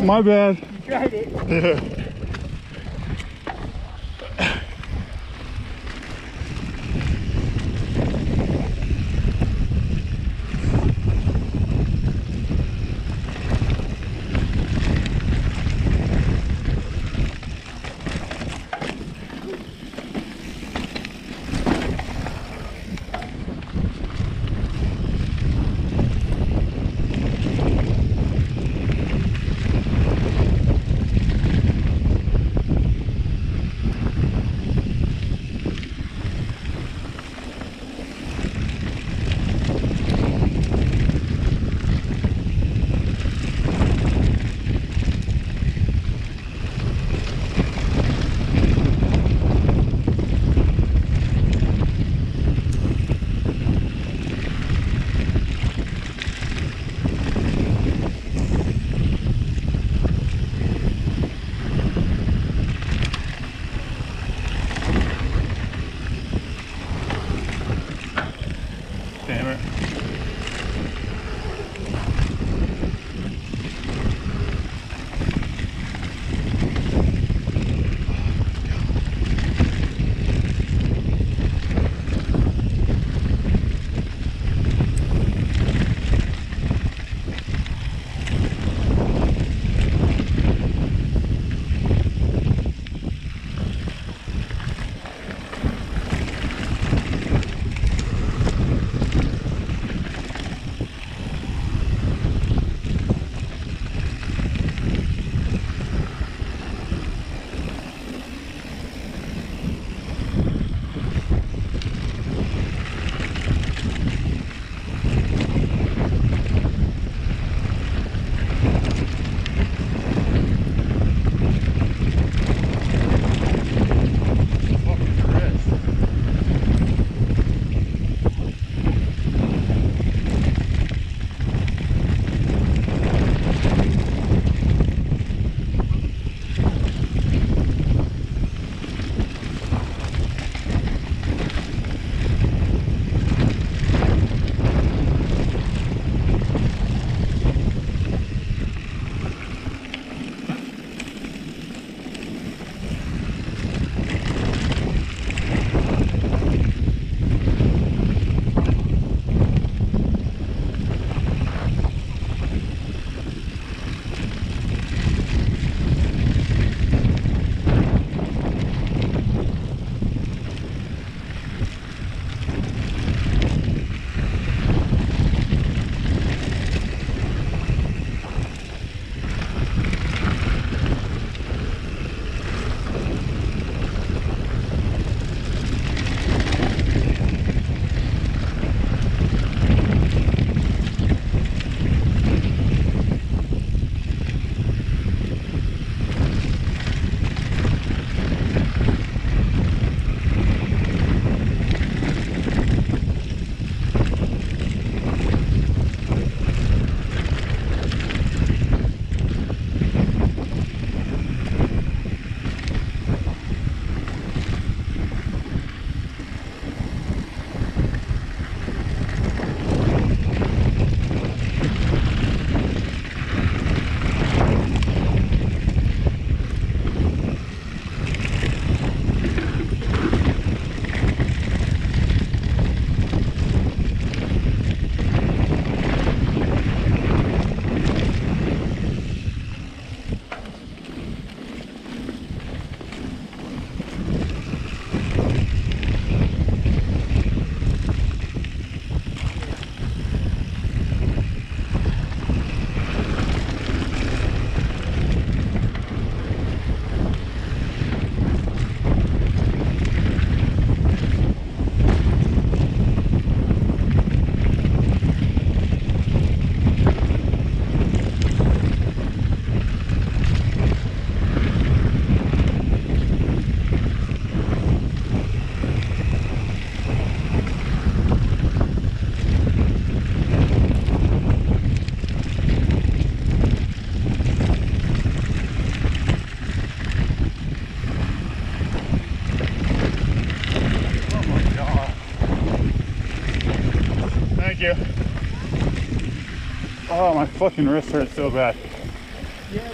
My bad. You tried it. Yeah. Damn it. Fucking wrist hurts so bad. Yeah,